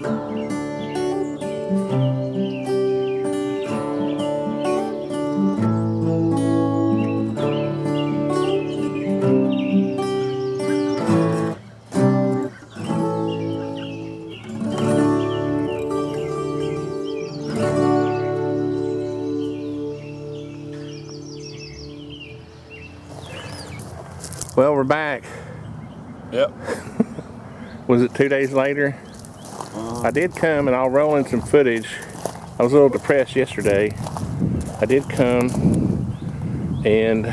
Well, we're back. Yep. Was it two days later? I did come and I'll roll in some footage. I was a little depressed yesterday. I did come and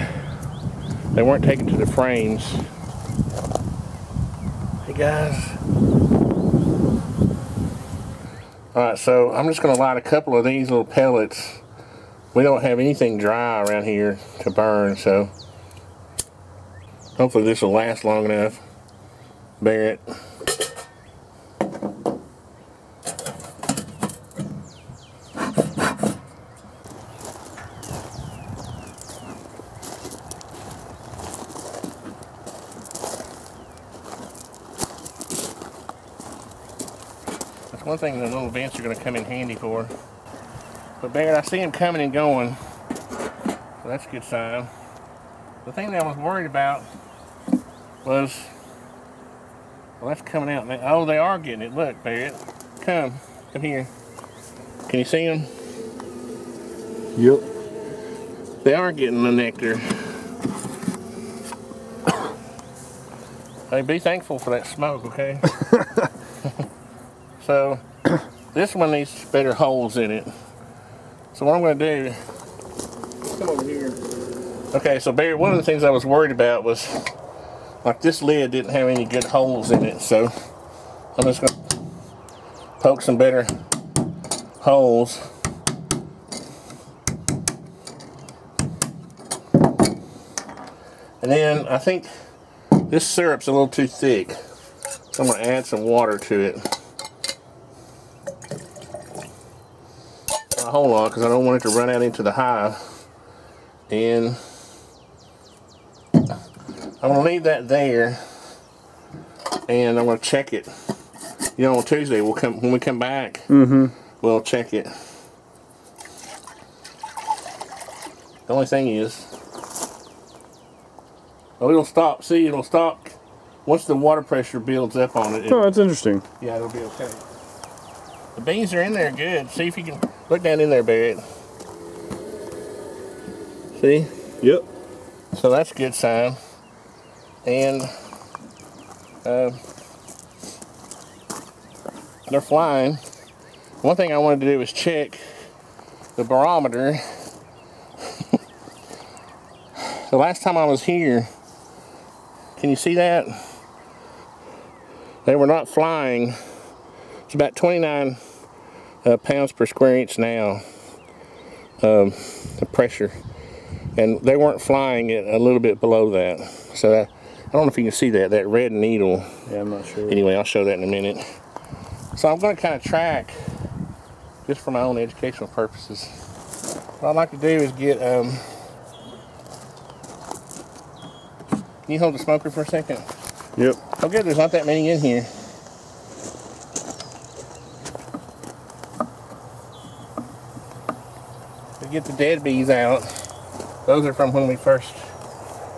they weren't taken to the frames. Hey guys. Alright, so I'm just going to light a couple of these little pellets. We don't have anything dry around here to burn, so hopefully this will last long enough. Bear it. Thing the little vents are going to come in handy for. But Barret, I see him coming and going. So that's a good sign. The thing that I was worried about was, well that's coming out. now. Oh, they are getting it. Look, Barret. Come. Come here. Can you see them? Yep. They are getting the nectar. Hey, be thankful for that smoke, okay? so, this one needs better holes in it. So what I'm going to do, come over here. Okay, so Barry, one of the things I was worried about was, like this lid didn't have any good holes in it, so I'm just going to poke some better holes. And then I think this syrup's a little too thick. So I'm going to add some water to it. Hold on, because I don't want it to run out into the hive. And I'm going to leave that there. And I'm going to check it. You know, on Tuesday, we'll come when we come back, Mm-hmm. we'll check it. The only thing is, oh, it'll stop. See, it'll stop once the water pressure builds up on it. it- Oh, that's interesting. yeah, it'll be okay. The beans are in there good. See if you can look down in there, Barret. See? Yep. So that's a good sign. And uh, they're flying. One thing I wanted to do was check the barometer. the last time I was here, can you see that? They were not flying. It's about 29 uh, pounds per square inch now, um, the pressure and they weren't flying it a little bit below that. So that, I don't know if you can see that, that red needle. Yeah, I'm not sure. Anyway, I'll show that in a minute. So I'm going to kind of track, just for my own educational purposes. What I'd like to do is get, um, can you hold the smoker for a second? Yep. Okay, there's not that many in here. Get the dead bees out. Those are from when we first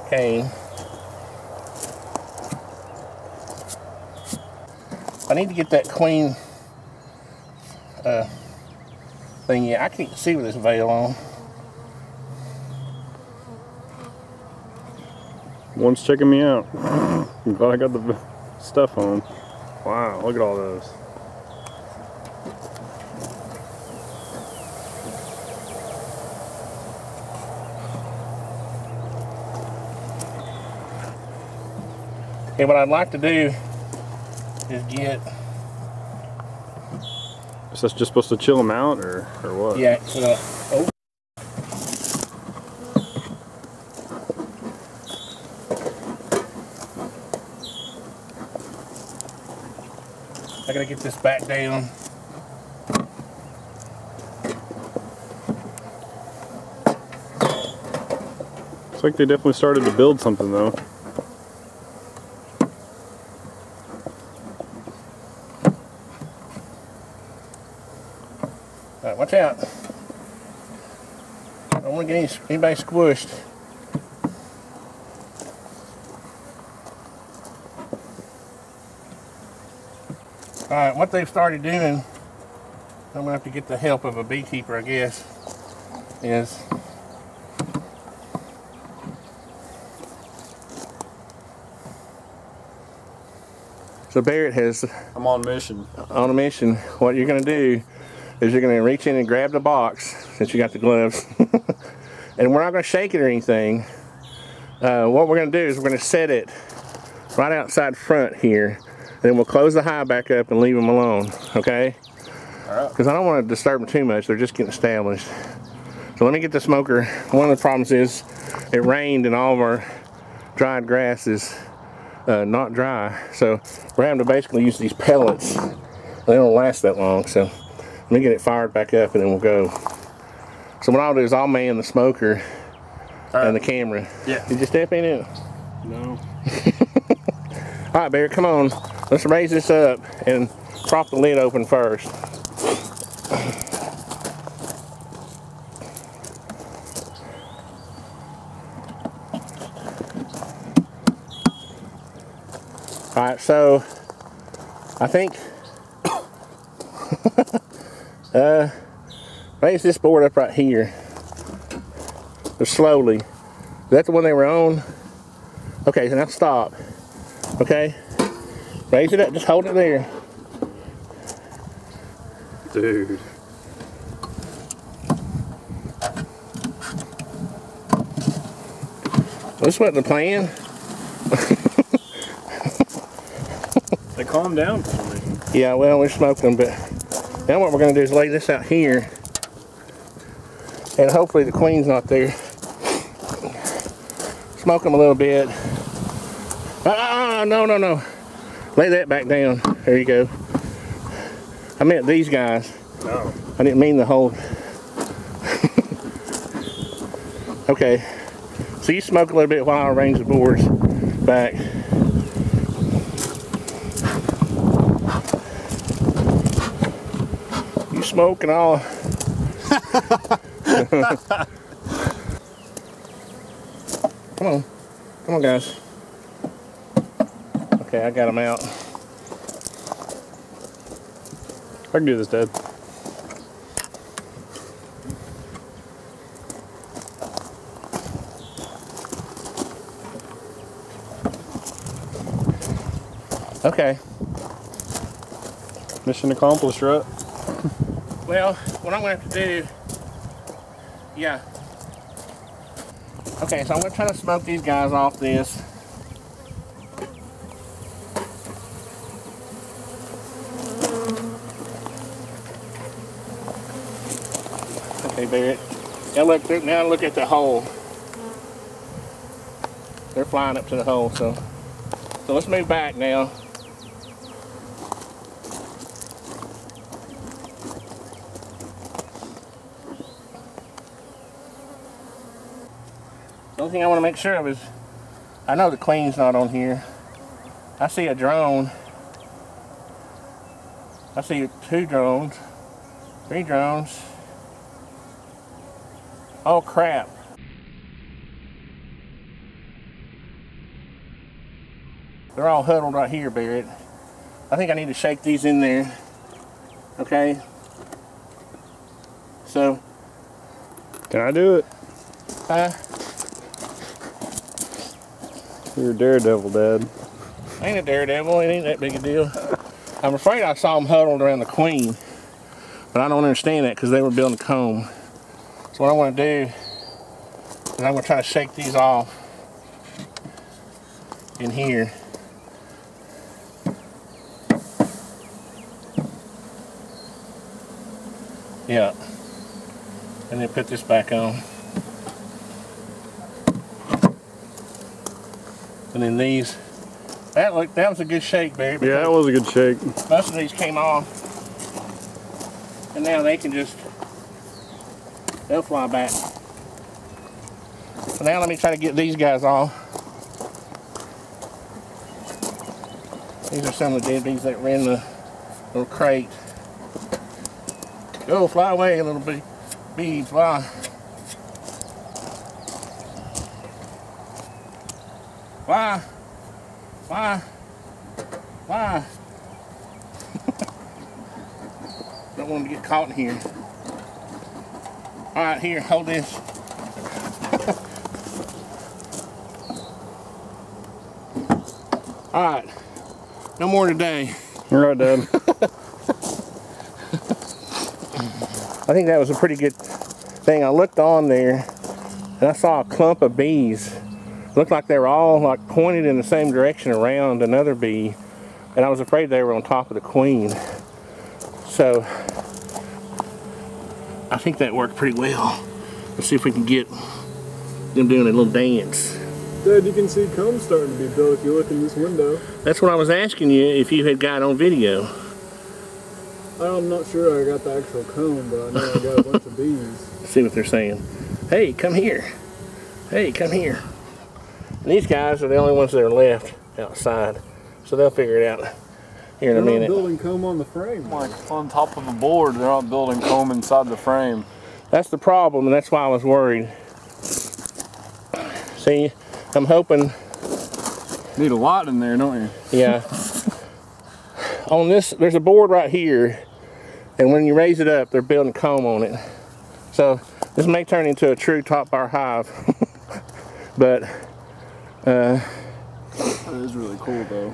came. I need to get that queen uh, thing. Yeah, I can't see with this veil on. One's checking me out. I'm glad I got the stuff on. Wow, look at all those. Okay, what I'd like to do is get Is that just supposed to chill them out or, or what? Yeah, it's, uh, oh. I gotta get this back down. Looks like they definitely started to build something though. Watch out. I don't want to get any, anybody squished. Alright, what they've started doing, I'm going to have to get the help of a beekeeper, I guess, is So Barret has I'm on a mission. on a mission. What you're going to do is you're going to reach in and grab the box since you got the gloves. and we're not going to shake it or anything. Uh, what we're going to do is we're going to set it right outside front here. And Then we'll close the high back up and leave them alone. Okay? Because I don't want to disturb them too much. They're just getting established. So let me get the smoker. One of the problems is it rained and all of our dried grass is uh, not dry. So we're having to basically use these pellets. They don't last that long. So let me get it fired back up and then we'll go. So what I'll do is I'll man the smoker and the uh, camera. Yeah. Did you step in it? No. All right, Bear, come on. Let's raise this up and prop the lid open first. All right, so I think uh, raise this board up right here. Slowly. Is that the one they were on? Okay, so now stop. Okay? Raise it up, just hold it there. Dude. This wasn't the plan. They calmed down for reason. Yeah, well, we smoked them, but now what we're going to do is lay this out here. And hopefully the queen's not there. Smoke them a little bit. Ah, uh, no, no, no. Lay that back down. There you go. I meant these guys. No. I didn't mean the whole. okay. So you smoke a little bit while I arrange the boards back. Smoke and all. Come on. Come on, guys. Okay, I got them out. I can do this, Dad. Okay. Mission accomplished, right? Well, what I'm going to have to do, yeah. Okay, so I'm going to try to smoke these guys off this. Okay, Barret. Now look, now look at the hole. They're flying up to the hole, so. So let's move back now. The only thing I want to make sure of is, I know the queen's not on here. I see a drone. I see two drones, three drones. Oh crap. They're all huddled right here, Barret. I think I need to shake these in there. Okay? So, Can I do it? uh, You're a daredevil, Dad. I ain't a daredevil, it ain't that big a deal. I'm afraid I saw them huddled around the queen, but I don't understand that because they were building a comb. So what I want to do is I'm going to try to shake these off in here. Yeah. And then put this back on. And then these, that look, that was a good shake, Barry. Yeah, that was a good shake. Most of these came off. And now they can just, they'll fly back. So now let me try to get these guys off. These are some of the dead bees that were in the little crate. Go, fly away, little bee. Bee, fly. Fly. Fly. Fly. Don't want them to get caught in here. All right, here, hold this. All right, no more today. You're right, Dad. I think that was a pretty good thing. I looked on there and I saw a clump of bees. Looked like they were all like pointed in the same direction around another bee. And I was afraid they were on top of the queen. So I think that worked pretty well. Let's see if we can get them doing a little dance. Dad, you can see combs starting to be built if you look in this window. That's what I was asking you if you had got on video. I'm not sure I got the actual comb, but I know I got a bunch of bees. Let's see what they're saying. Hey, come here. Hey, come here. And these guys are the only ones that are left outside. So they'll figure it out here in a They're minute. building comb on the frame. Like on top of a board, they're not building comb inside the frame. That's the problem, and that's why I was worried. See, I'm hoping, Need a lot in there, don't you? yeah. on this, there's a board right here, and when you raise it up, they're building comb on it. So this may turn into a true top bar hive. but uh, That is really cool, though.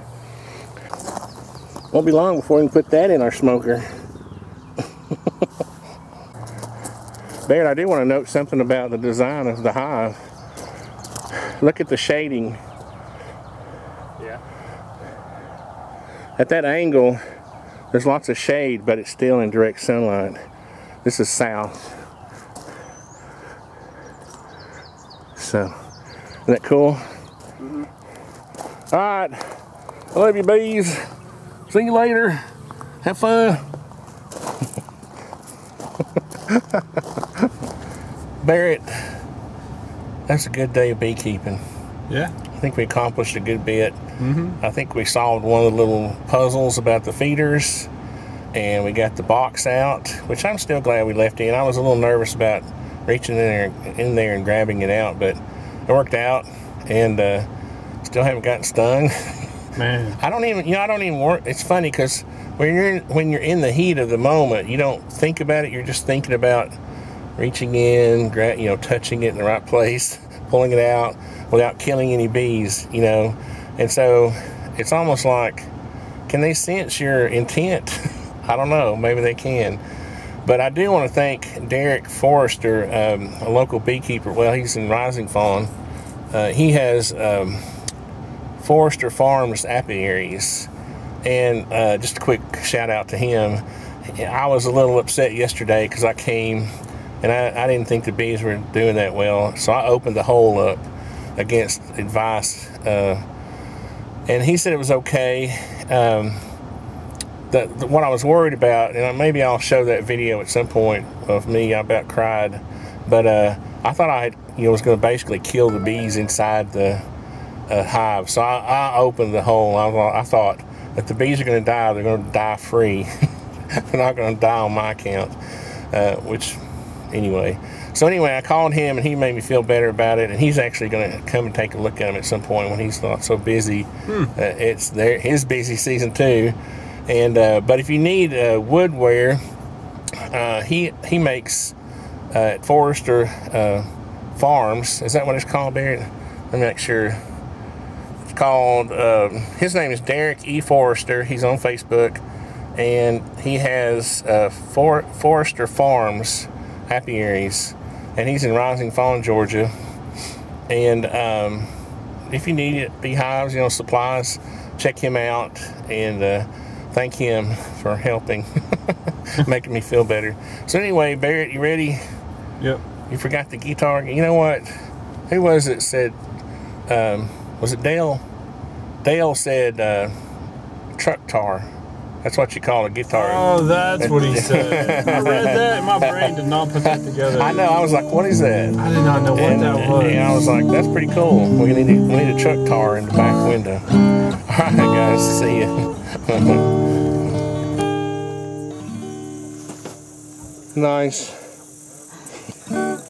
won't be long before we can put that in our smoker. Baird, I do want to note something about the design of the hive. Look at the shading. Yeah. At that angle, there's lots of shade, but it's still in direct sunlight. This is south. So, isn't that cool? All right. I love you, bees. See you later. Have fun. Barret, that's a good day of beekeeping. Yeah. I think we accomplished a good bit. Mm -hmm. I think we solved one of the little puzzles about the feeders, and we got the box out, which I'm still glad we left in. I was a little nervous about reaching in there, in there and grabbing it out, but it worked out, and uh, still haven't gotten stung. Man. I don't even, you know, I don't even work. It's funny because when you're in, when you're in the heat of the moment, you don't think about it. You're just thinking about reaching in, gra- you know, touching it in the right place, pulling it out without killing any bees, you know. And so it's almost like, can they sense your intent? I don't know. Maybe they can. But I do want to thank Derek Forrester, um, a local beekeeper. Well, he's in Rising Fawn. Uh, he has um, Forrester Farms apiaries. And uh, just a quick shout out to him. I was a little upset yesterday because I came and I, I didn't think the bees were doing that well. So I opened the hole up against advice. Uh, and he said it was okay. Um, the, the, what I was worried about, and maybe I'll show that video at some point of me. I about cried, but uh, I thought I, you know, was going to basically kill the bees inside the uh, hive. So I, I opened the hole. I, I thought if the bees are going to die, they're going to die free. they're not going to die on my account. Uh, which, anyway. So anyway, I called him and he made me feel better about it. And he's actually going to come and take a look at them at some point when he's not so busy. Uh, it's their his busy season too. And uh, but if you need uh, woodware, uh, he he makes uh, at Forrester uh, Farms. Is that what it's called, Barret? Let me make sure. Called. Uh, his name is Derek E. Forrester. He's on Facebook, and he has uh, For- Forrester Farms apiaries, and he's in Rising Fawn, Georgia. And um, if you need it, beehives, you know, supplies, check him out and uh, thank him for helping, making me feel better. So anyway, Barret, you ready? Yep. You forgot the guitar. You know what? Who was it said? Um, was it Dale? Dale said uh, truck tar. That's what you call a guitar. Oh, that's what he said. I read that and my brain did not put that together. I know. I was like, what is that? I did not know what And, that was. and I was like, that's pretty cool. We need we need a truck tar in the back window. All right, guys. See you. Nice.